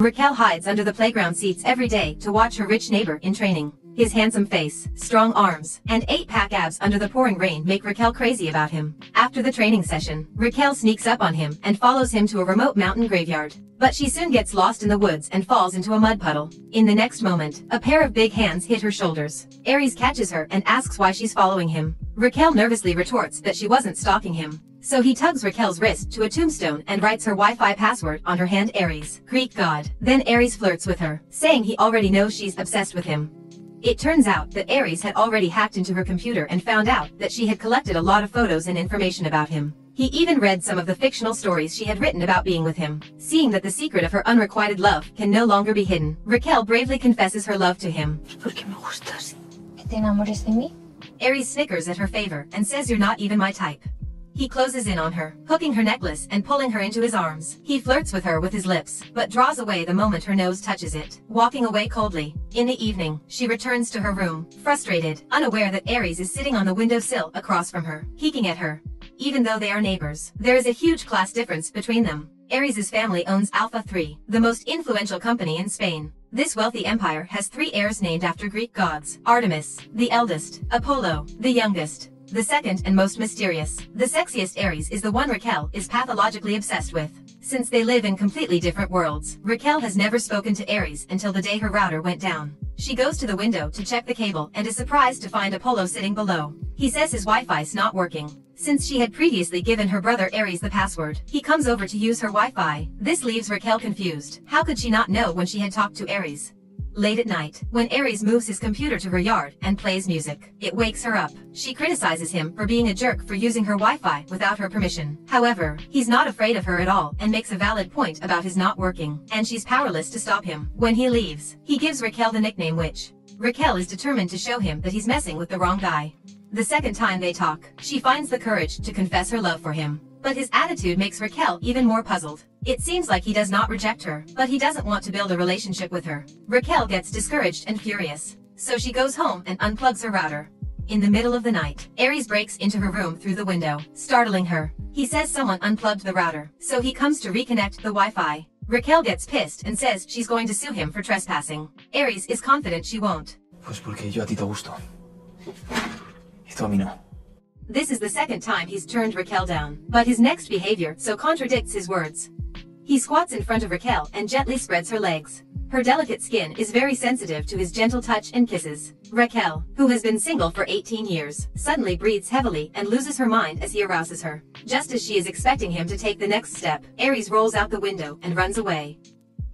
Raquel hides under the playground seats every day to watch her rich neighbor in training. His handsome face, strong arms, and eight-pack abs under the pouring rain make Raquel crazy about him. After the training session, Raquel sneaks up on him and follows him to a remote mountain graveyard. But she soon gets lost in the woods and falls into a mud puddle. In the next moment, a pair of big hands hit her shoulders. Ares catches her and asks why she's following him. Raquel nervously retorts that she wasn't stalking him. So he tugs Raquel's wrist to a tombstone and writes her Wi-Fi password on her hand Ares, Greek god. Then Ares flirts with her, saying he already knows she's obsessed with him. It turns out that Ares had already hacked into her computer and found out that she had collected a lot of photos and information about him. He even read some of the fictional stories she had written about being with him. Seeing that the secret of her unrequited love can no longer be hidden, Raquel bravely confesses her love to him. Porque me gustas. ¿Que te enamores de mí? Ares snickers at her favor and says you're not even my type. He closes in on her, hooking her necklace and pulling her into his arms. He flirts with her with his lips, but draws away the moment her nose touches it, walking away coldly. In the evening, she returns to her room, frustrated, unaware that Ares is sitting on the windowsill across from her, peeking at her. Even though they are neighbors, there is a huge class difference between them. Ares' family owns Alpha 3, the most influential company in Spain. This wealthy empire has three heirs named after Greek gods. Artemis, the eldest, Apollo, the youngest, the second and most mysterious, the sexiest Ares is the one Raquel is pathologically obsessed with. Since they live in completely different worlds, Raquel has never spoken to Ares until the day her router went down. She goes to the window to check the cable and is surprised to find Apollo sitting below. He says his Wi-Fi's not working. Since she had previously given her brother Ares the password, he comes over to use her Wi-Fi. This leaves Raquel confused. How could she not know when she had talked to Ares? Late at night, when Ares moves his computer to her yard and plays music, it wakes her up. She criticizes him for being a jerk for using her Wi-Fi without her permission. However, he's not afraid of her at all and makes a valid point about his not working, and she's powerless to stop him. When he leaves, he gives Raquel the nickname Witch. Raquel is determined to show him that he's messing with the wrong guy. The second time they talk, she finds the courage to confess her love for him. But his attitude makes Raquel even more puzzled. It seems like he does not reject her, but he doesn't want to build a relationship with her. Raquel gets discouraged and furious. So she goes home and unplugs her router. In the middle of the night, Ares breaks into her room through the window, startling her. He says someone unplugged the router, so he comes to reconnect the Wi-Fi. Raquel gets pissed and says she's going to sue him for trespassing. Ares is confident she won't. Pues porque yo a ti te gusto. Y tú a mí no. This is the second time he's turned Raquel down, but his next behavior so contradicts his words. He squats in front of Raquel and gently spreads her legs. Her delicate skin is very sensitive to his gentle touch and kisses. Raquel, who has been single for 18 years, suddenly breathes heavily and loses her mind as he arouses her. Just as she is expecting him to take the next step, Ares rolls out the window and runs away.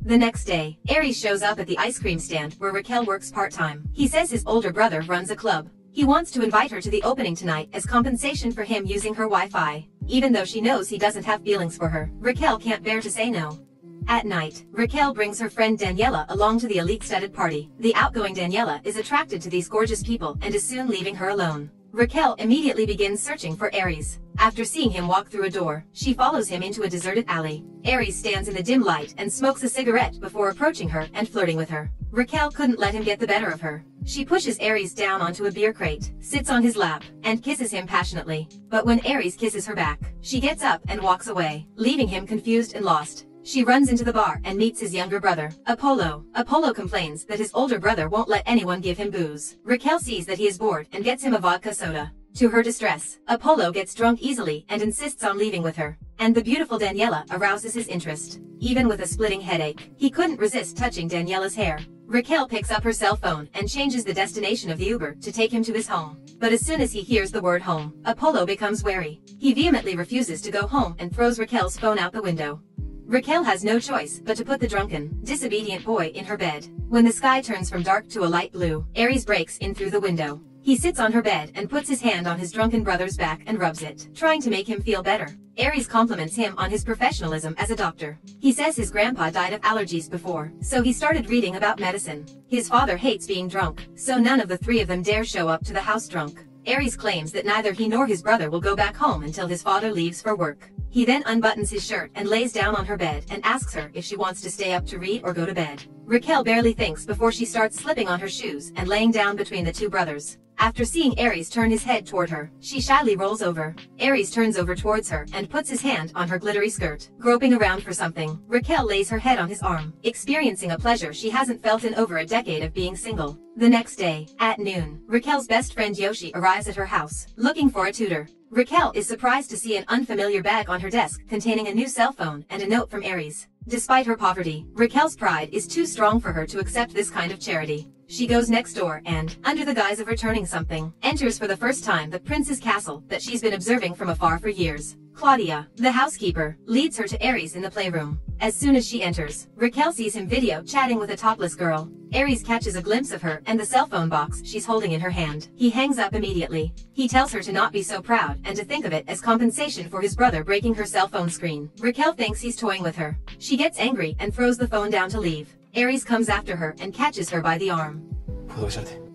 The next day, Ares shows up at the ice cream stand where Raquel works part-time. He says his older brother runs a club. He wants to invite her to the opening tonight as compensation for him using her Wi-Fi. Even though she knows he doesn't have feelings for her, Raquel can't bear to say no. At night, Raquel brings her friend Daniela along to the elite studded party. The outgoing Daniela is attracted to these gorgeous people and is soon leaving her alone. Raquel immediately begins searching for Ares. After seeing him walk through a door, she follows him into a deserted alley. Ares stands in the dim light and smokes a cigarette before approaching her and flirting with her. Raquel couldn't let him get the better of her. She pushes Ares down onto a beer crate, sits on his lap, and kisses him passionately. But when Ares kisses her back, she gets up and walks away, leaving him confused and lost. She runs into the bar and meets his younger brother, Apollo. Apollo complains that his older brother won't let anyone give him booze. Raquel sees that he is bored and gets him a vodka soda. To her distress, Apollo gets drunk easily and insists on leaving with her. And the beautiful Daniela arouses his interest. Even with a splitting headache, he couldn't resist touching Daniela's hair. Raquel picks up her cell phone and changes the destination of the Uber to take him to his home. But as soon as he hears the word home, Apollo becomes wary. He vehemently refuses to go home and throws Raquel's phone out the window. Raquel has no choice but to put the drunken, disobedient boy in her bed. When the sky turns from dark to a light blue, Ares breaks in through the window. He sits on her bed and puts his hand on his drunken brother's back and rubs it, trying to make him feel better. Ares compliments him on his professionalism as a doctor. He says his grandpa died of allergies before, so he started reading about medicine. His father hates being drunk, so none of the three of them dare show up to the house drunk. Ares claims that neither he nor his brother will go back home until his father leaves for work. He then unbuttons his shirt and lays down on her bed and asks her if she wants to stay up to read or go to bed. Raquel barely thinks before she starts slipping on her shoes and laying down between the two brothers. After seeing Ares turn his head toward her, she shyly rolls over. Ares turns over towards her and puts his hand on her glittery skirt, groping around for something. Raquel lays her head on his arm, experiencing a pleasure she hasn't felt in over a decade of being single. The next day, at noon, Raquel's best friend Yoshi arrives at her house, looking for a tutor. Raquel is surprised to see an unfamiliar bag on her desk containing a new cell phone and a note from Ares. Despite her poverty, Raquel's pride is too strong for her to accept this kind of charity. She goes next door and, under the guise of returning something, enters for the first time the prince's castle that she's been observing from afar for years. Claudia, the housekeeper, leads her to Ares in the playroom. As soon as she enters, Raquel sees him video chatting with a topless girl. Ares catches a glimpse of her and the cell phone box she's holding in her hand. He hangs up immediately. He tells her to not be so proud and to think of it as compensation for his brother breaking her cell phone screen. Raquel thinks he's toying with her. She gets angry and throws the phone down to leave. Ares comes after her and catches her by the arm.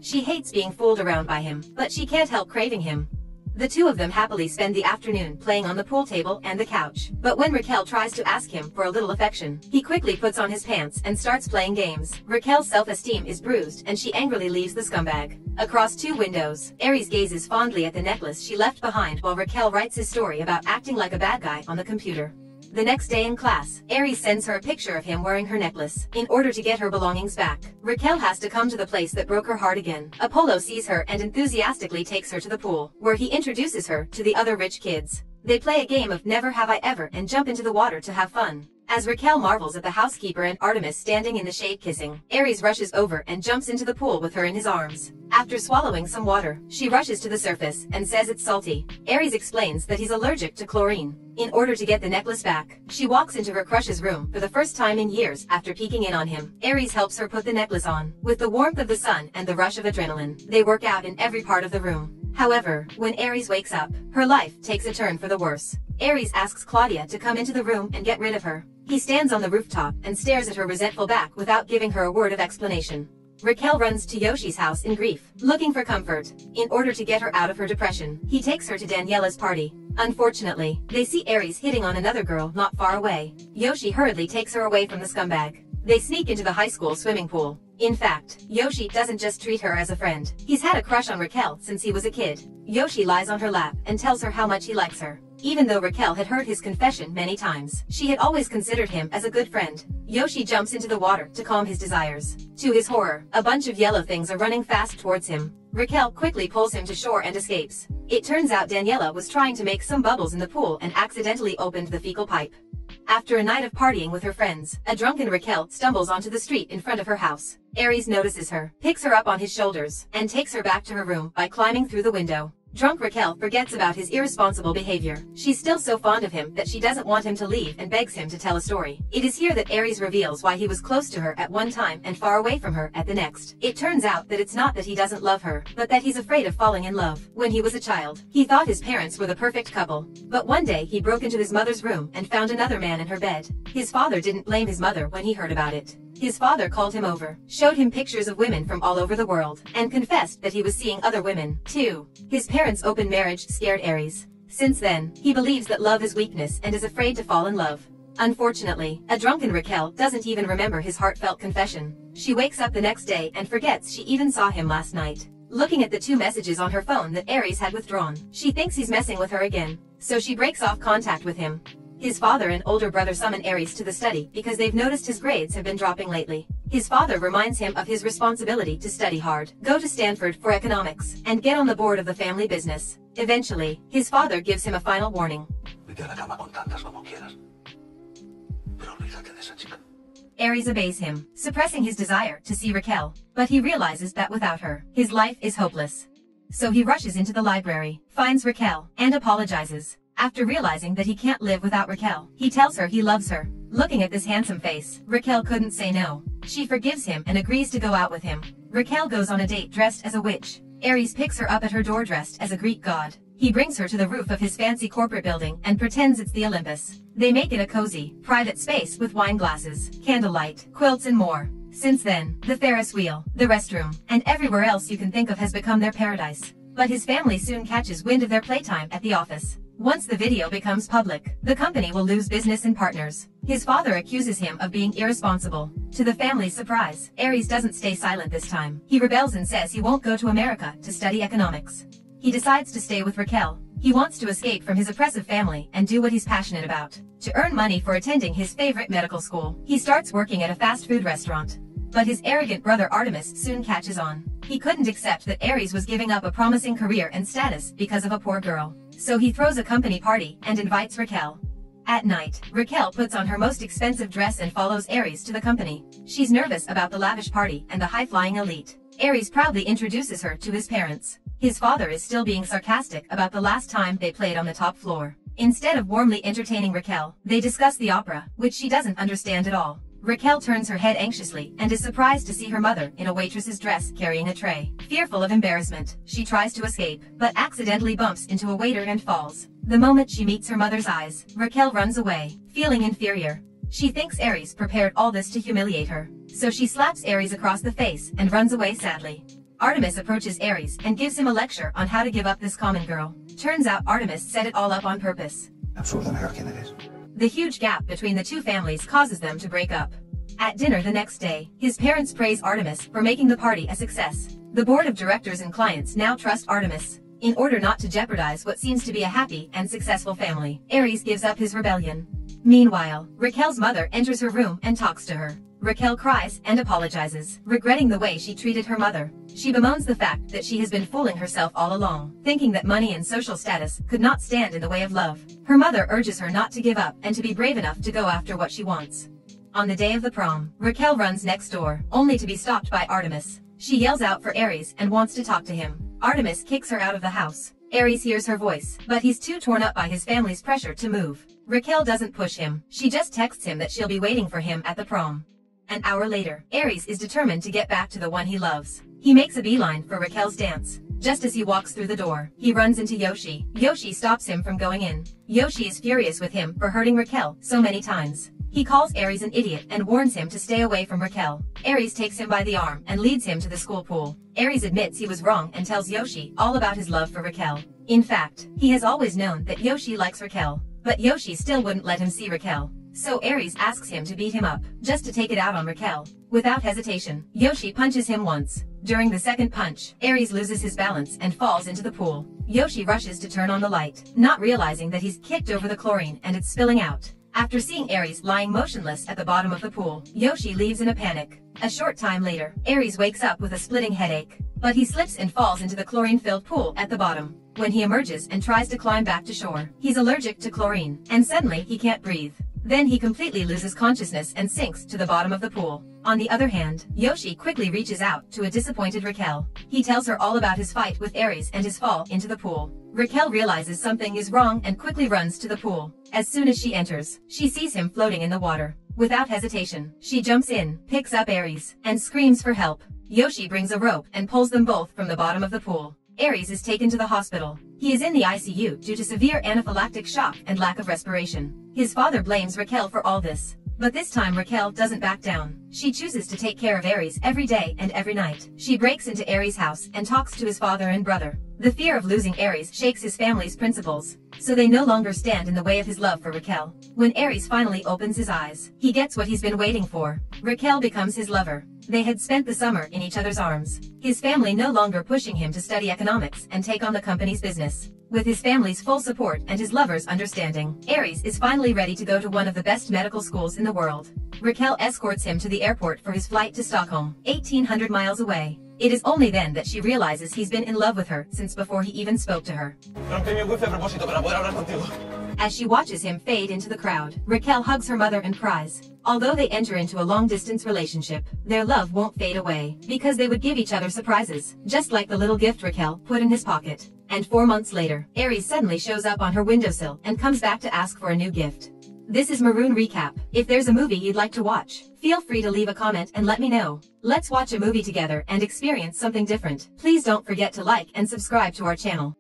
She hates being fooled around by him, but she can't help craving him. The two of them happily spend the afternoon playing on the pool table and the couch. But when Raquel tries to ask him for a little affection, he quickly puts on his pants and starts playing games. Raquel's self-esteem is bruised and she angrily leaves the scumbag. Across two windows, Ares gazes fondly at the necklace she left behind while Raquel writes his story about acting like a bad guy on the computer. The next day in class, Ares sends her a picture of him wearing her necklace. In order to get her belongings back, Raquel has to come to the place that broke her heart again. Apollo sees her and enthusiastically takes her to the pool, where he introduces her to the other rich kids. They play a game of Never Have I Ever and jump into the water to have fun. As Raquel marvels at the housekeeper and Artemis standing in the shade kissing, Ares rushes over and jumps into the pool with her in his arms. After swallowing some water, she rushes to the surface and says it's salty. Ares explains that he's allergic to chlorine. In order to get the necklace back, she walks into her crush's room for the first time in years after peeking in on him. Ares helps her put the necklace on. With the warmth of the sun and the rush of adrenaline, they work out in every part of the room. However, when Ares wakes up, her life takes a turn for the worse. Ares asks Claudia to come into the room and get rid of her. He stands on the rooftop and stares at her resentful back without giving her a word of explanation. Raquel runs to Yoshi's house in grief, looking for comfort. In order to get her out of her depression, he takes her to Daniela's party. Unfortunately, they see Ares hitting on another girl not far away. Yoshi hurriedly takes her away from the scumbag. They sneak into the high school swimming pool. In fact, Yoshi doesn't just treat her as a friend. He's had a crush on Raquel since he was a kid. Yoshi lies on her lap and tells her how much he likes her. Even though Raquel had heard his confession many times, she had always considered him as a good friend. Yoshi jumps into the water to calm his desires. To his horror, a bunch of yellow things are running fast towards him. Raquel quickly pulls him to shore and escapes. It turns out Daniela was trying to make some bubbles in the pool and accidentally opened the fecal pipe. After a night of partying with her friends, a drunken Raquel stumbles onto the street in front of her house. Ares notices her, picks her up on his shoulders, and takes her back to her room by climbing through the window. Drunk Raquel forgets about his irresponsible behavior. She's still so fond of him that she doesn't want him to leave and begs him to tell a story. It is here that Ares reveals why he was close to her at one time and far away from her at the next. It turns out that it's not that he doesn't love her, but that he's afraid of falling in love. When he was a child, he thought his parents were the perfect couple. But one day he broke into his mother's room and found another man in her bed. His father didn't blame his mother when he heard about it. His father called him over, showed him pictures of women from all over the world, and confessed that he was seeing other women, too. His parents' open marriage scared Ares. Since then, he believes that love is weakness and is afraid to fall in love. Unfortunately, a drunken Raquel doesn't even remember his heartfelt confession. She wakes up the next day and forgets she even saw him last night. Looking at the two messages on her phone that Ares had withdrawn, she thinks he's messing with her again. So she breaks off contact with him. His father and older brother summon Ares to the study because they've noticed his grades have been dropping lately. His father reminds him of his responsibility to study hard, go to Stanford for economics, and get on the board of the family business. Eventually, his father gives him a final warning. Vete a la cama con tantas como quieras. Pero olvídate de esa chica. Ares obeys him, suppressing his desire to see Raquel, but he realizes that without her, his life is hopeless. So he rushes into the library, finds Raquel, and apologizes. After realizing that he can't live without Raquel, he tells her he loves her. Looking at this handsome face, Raquel couldn't say no. She forgives him and agrees to go out with him. Raquel goes on a date dressed as a witch. Ares picks her up at her door dressed as a Greek god. He brings her to the roof of his fancy corporate building and pretends it's the Olympus. They make it a cozy, private space with wine glasses, candlelight, quilts and more. Since then, the Ferris wheel, the restroom, and everywhere else you can think of has become their paradise. But his family soon catches wind of their playtime at the office. Once the video becomes public, the company will lose business and partners. His father accuses him of being irresponsible. To the family's surprise, Ares doesn't stay silent this time. He rebels and says he won't go to America to study economics. He decides to stay with Raquel. He wants to escape from his oppressive family and do what he's passionate about. To earn money for attending his favorite medical school, he starts working at a fast food restaurant. But his arrogant brother Artemis soon catches on. He couldn't accept that Ares was giving up a promising career and status because of a poor girl. So he throws a company party and invites Raquel. At night, Raquel puts on her most expensive dress and follows Ares to the company. She's nervous about the lavish party and the high-flying elite. Ares proudly introduces her to his parents. His father is still being sarcastic about the last time they played on the top floor. Instead of warmly entertaining Raquel, they discuss the opera, which she doesn't understand at all. Raquel turns her head anxiously and is surprised to see her mother in a waitress's dress carrying a tray. Fearful of embarrassment, she tries to escape, but accidentally bumps into a waiter and falls. The moment she meets her mother's eyes, Raquel runs away, feeling inferior. She thinks Ares prepared all this to humiliate her, so she slaps Ares across the face and runs away sadly. Artemis approaches Ares and gives him a lecture on how to give up this common girl. Turns out Artemis set it all up on purpose. Absurdo mejor quién eres. The huge gap between the two families causes them to break up. At dinner the next day, his parents praise Artemis for making the party a success. The board of directors and clients now trust Artemis. In order not to jeopardize what seems to be a happy and successful family, Ares gives up his rebellion. Meanwhile, Raquel's mother enters her room and talks to her. Raquel cries and apologizes, regretting the way she treated her mother. She bemoans the fact that she has been fooling herself all along, thinking that money and social status could not stand in the way of love. Her mother urges her not to give up and to be brave enough to go after what she wants. On the day of the prom, Raquel runs next door, only to be stopped by Artemis. She yells out for Ares and wants to talk to him. Artemis kicks her out of the house. Ares hears her voice, but he's too torn up by his family's pressure to move. Raquel doesn't push him. She just texts him that she'll be waiting for him at the prom. An hour later, Ares is determined to get back to the one he loves. He makes a beeline for Raquel's dance. Just as he walks through the door, he runs into Yoshi. Yoshi stops him from going in. Yoshi is furious with him for hurting Raquel so many times. He calls Ares an idiot and warns him to stay away from Raquel. Ares takes him by the arm and leads him to the school pool. Ares admits he was wrong and tells Yoshi all about his love for Raquel. In fact, he has always known that Yoshi likes Raquel. But Yoshi still wouldn't let him see Raquel. So Ares asks him to beat him up, just to take it out on Raquel. Without hesitation, Yoshi punches him once. During the second punch, Ares loses his balance and falls into the pool. Yoshi rushes to turn on the light, not realizing that he's kicked over the chlorine and it's spilling out. After seeing Ares lying motionless at the bottom of the pool, Yoshi leaves in a panic. A short time later, Ares wakes up with a splitting headache, but he slips and falls into the chlorine-filled pool at the bottom. When he emerges and tries to climb back to shore, he's allergic to chlorine, and suddenly he can't breathe. Then he completely loses consciousness and sinks to the bottom of the pool. On the other hand, Yoshi quickly reaches out to a disappointed Raquel. He tells her all about his fight with Ares and his fall into the pool. Raquel realizes something is wrong and quickly runs to the pool. As soon as she enters, she sees him floating in the water. Without hesitation, she jumps in, picks up Ares, and screams for help. Yoshi brings a rope and pulls them both from the bottom of the pool. Ares is taken to the hospital. He is in the ICU due to severe anaphylactic shock and lack of respiration. His father blames Raquel for all this. But this time Raquel doesn't back down. She chooses to take care of Ares every day and every night. She breaks into Ares' house and talks to his father and brother. The fear of losing Ares shakes his family's principles, so they no longer stand in the way of his love for Raquel. When Ares finally opens his eyes, he gets what he's been waiting for. Raquel becomes his lover. They had spent the summer in each other's arms. His family no longer pushing him to study economics and take on the company's business. With his family's full support and his lover's understanding, Ares is finally ready to go to one of the best medical schools in the world. Raquel escorts him to the airport for his flight to Stockholm, 1800 miles away. It is only then that she realizes he's been in love with her since before he even spoke to her. As she watches him fade into the crowd, Raquel hugs her mother and cries. Although they enter into a long-distance relationship, their love won't fade away, because they would give each other surprises, just like the little gift Raquel put in his pocket. And four months later, Ares suddenly shows up on her windowsill and comes back to ask for a new gift. This is Maroon Recap. If there's a movie you'd like to watch, feel free to leave a comment and let me know. Let's watch a movie together and experience something different. Please don't forget to like and subscribe to our channel.